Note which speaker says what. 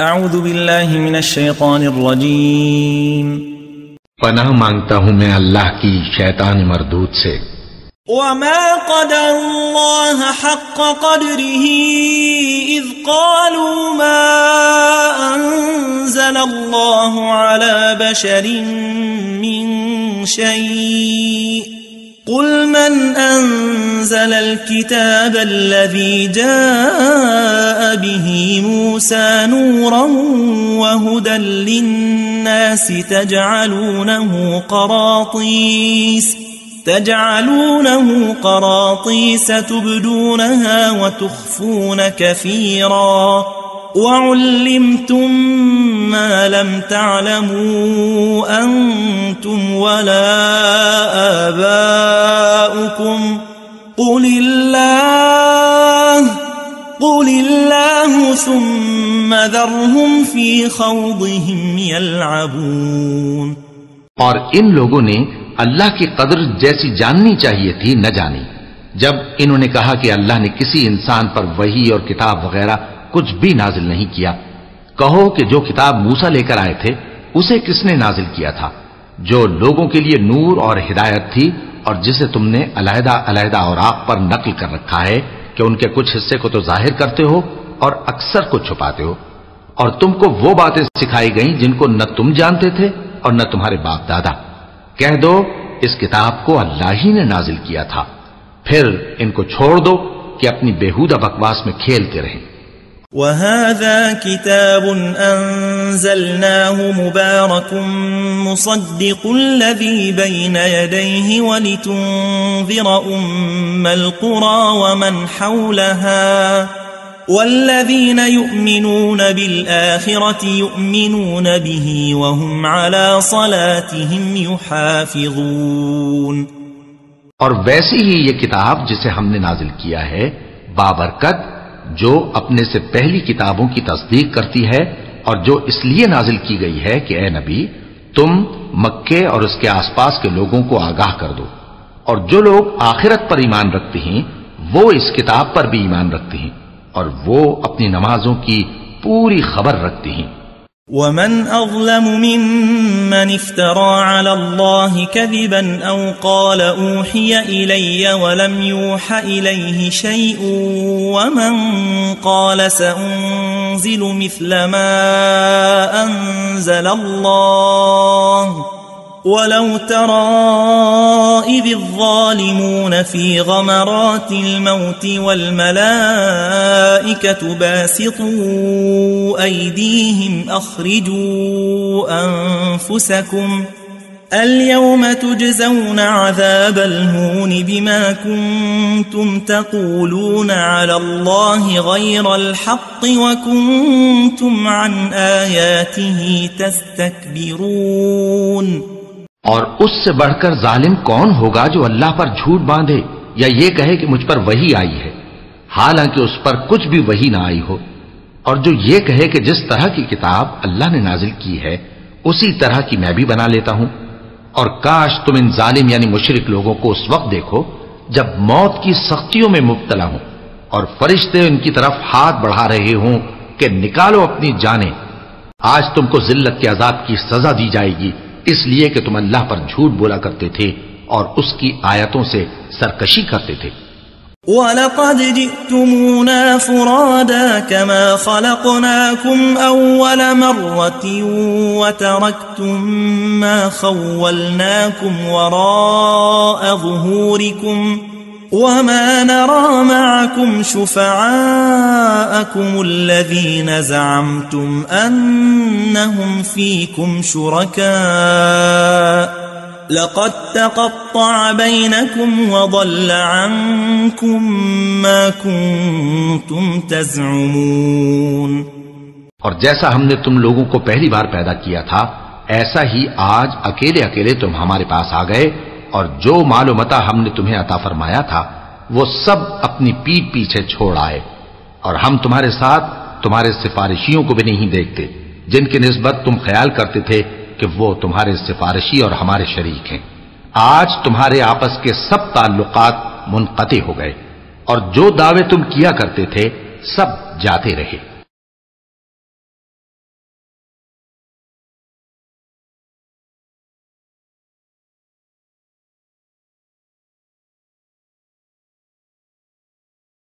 Speaker 1: أعوذ بالله من الشيطان الرجيم.
Speaker 2: پناہ مانگتا ہوں میں اللہ کی شیطان مردود سے۔
Speaker 1: وما قدر الله حق قدره إذ قالوا ما أنزل الله على بشر من شيء قل من أنزل الكتاب الذي جاء به موسى نورا وهدى للناس تجعلونه قراطيس تجعلونه قراطيس تبدونها وتخفون كثيرا وعلمتم لم تعلموا أنتم ولا آباؤكم. قل الله قل الله ثم ذرهم في خوضهم يلعبون.
Speaker 2: اور ان لوگوں نے اللہ کی قدر جیسی جاننی چاہیے تھی، نہ جانی۔ جب انہوں نے کہا کہ اللہ نے کسی انسان پر وحی اور کتاب وغیرہ کچھ بھی نازل نہیں کیا کہو کہ جو کتاب موسیٰ لے کر آئے تھے، اسے کس نے نازل کیا تھا؟ جو لوگوں کے لیے نور اور ہدایت تھی اور جسے تم نے علیحدہ علیحدہ اوراق پر نقل کر رکھا ہے کہ ان کے کچھ حصے کو تو ظاہر کرتے ہو اور اکثر کو چھپاتے ہو۔ اور تم کو وہ باتیں سکھائی گئیں جن کو نہ تم جانتے تھے اور نہ تمہارے باپ دادا۔ کہہ دو، اس کتاب کو اللہ ہی نے نازل کیا تھا۔ پھر ان کو چھوڑ دو کہ اپنی بیہودہ بکواس میں کھیلتے رہیں۔
Speaker 1: وهذا كتاب أنزلناه مبارك مصدق الذي بين يديه ولتنذر أم القرى ومن حولها والذين يؤمنون بالآخرة يؤمنون به وهم على صلاتهم يحافظون
Speaker 2: اور ویسے ہی یہ کتاب جسے ہم نے نازل کیا ہے بابرکت جو اپنے سے پہلی کتابوں کی تصدیق کرتی ہے اور جو اس لیے نازل کی گئی ہے کہ اے نبی، تم مکے اور اس کے آس پاس کے لوگوں کو آگاہ کر دو۔ اور جو لوگ آخرت پر ایمان رکھتے ہیں، وہ اس کتاب پر بھی ایمان رکھتے ہیں اور وہ اپنی نمازوں کی پوری خبر رکھتے ہیں۔
Speaker 1: ومن أظلم ممن افترى على الله كذبا أو قال أوحي إلي ولم يوح إليه شيء ومن قال سأنزل مثل ما أنزل الله ولو ترى إذ الظالمون في غمرات الموت والملائكة باسطوا أيديهم أخرجوا أنفسكم اليوم تجزون عذاب الهون بما كنتم تقولون على الله غير الحق وكنتم عن آياته تستكبرون
Speaker 2: اور اس سے بڑھ کر ظالم کون ہوگا جو اللہ پر جھوٹ باندھے یا یہ کہے کہ مجھ پر وحی آئی ہے؟ حالانکہ اس پر کچھ بھی وحی نہ آئی ہو۔ اور جو یہ کہے کہ جس طرح کی کتاب اللہ نے نازل کی ہے، اسی طرح کی میں بھی بنا لیتا ہوں۔ اور کاش تم ان ظالم یعنی مشرک لوگوں کو اس وقت دیکھو جب موت کی سختیوں میں مبتلا ہوں اور فرشتے ان کی طرف ہاتھ بڑھا رہے ہوں کہ نکالو اپنی جانیں۔ آج تم کو ذلت کے عذاب کی سزا دی جائے گی۔ اس لیے کہ تم اللہ پر جھوٹ بولا کرتے تھے اور اس کی آیتوں سے سرکشی کرتے تھے۔
Speaker 1: وَلَقَدْ جِئْتُمُونَا فُرَادَى كَمَا خَلَقْنَاكُمْ أَوَّلَ مَرَّةٍ وَتَرَكْتُمْ مَا خَوَّلْنَاكُمْ وَرَاءَ ظُهُورِكُمْ وما نرى معكم شفعاءكم الذين زعمتم أنهم فيكم شركاء لقد تقطع بينكم وضل عنكم ما كنتم تزعمون
Speaker 2: اور جیسا ہم نے تم لوگوں کو پہلی بار پیدا کیا تھا ایسا ہی آج اکیلے اکیلے تم ہمارے پاس آگئے اور جو مال ہم نے تمہیں عطا فرمایا تھا، وہ سب اپنی پیٹھ پیچھے چھوڑ آئے۔ اور ہم تمہارے ساتھ تمہارے سفارشیوں کو بھی نہیں دیکھتے، جن کی نسبت تم خیال کرتے تھے کہ وہ تمہارے سفارشی اور ہمارے شریک ہیں۔ آج تمہارے آپس کے سب تعلقات منقطع ہو گئے، اور جو دعوے تم کیا کرتے تھے، سب جاتے رہے۔